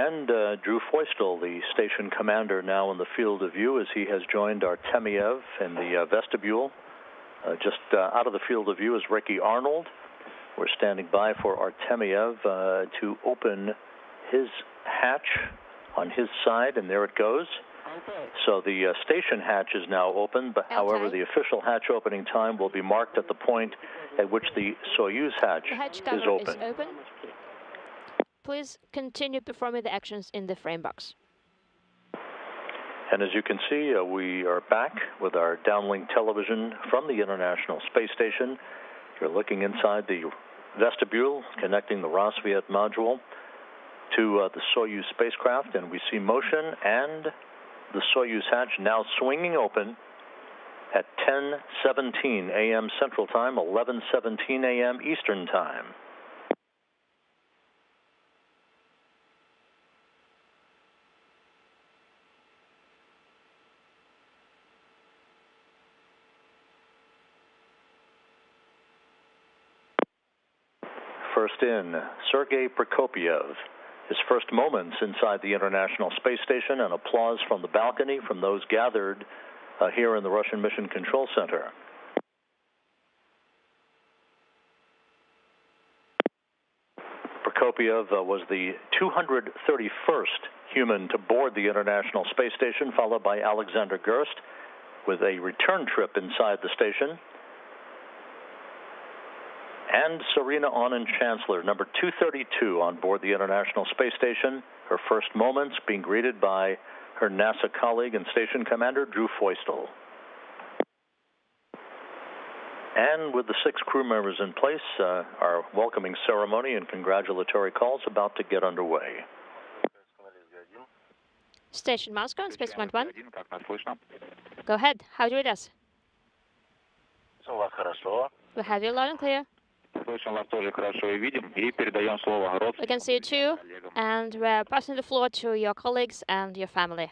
And uh, Drew Feustel, the station commander, now in the field of view as he has joined Artemiev in the uh, vestibule. Uh, just uh, out of the field of view is Ricky Arnold. We're standing by for Artemiev uh, to open his hatch on his side, and there it goes. So the uh, station hatch is now open, but however, the official hatch opening time will be marked at the point at which the Soyuz hatch The hatch is cover is open. Please continue performing the actions in the frame box. And as you can see, uh, we are back with our downlink television from the International Space Station. You're looking inside the vestibule connecting the Rassvet module to uh, the Soyuz spacecraft, and we see motion and the Soyuz hatch now swinging open at 10:17 a.m. Central Time, 11:17 a.m. Eastern Time. First in, Sergei Prokopyev. His first moments inside the International Space Station, and applause from the balcony from those gathered uh, here in the Russian Mission Control Center. Prokopyev uh, was the 231st human to board the International Space Station, followed by Alexander Gerst with a return trip inside the station and Serena Onan Chancellor, number 232 on board the International Space Station, her first moments being greeted by her NASA colleague and station commander, Drew Feustel. And with the six crew members in place, uh, our welcoming ceremony and congratulatory calls about to get underway. Station Moscow and Space Command 1. Go ahead. How do you read us? We have you loud and clear. Слышим вас тоже хорошо и видим. И передаем слово We can see you too. коллегам. And we're passing the floor to your colleagues and your family.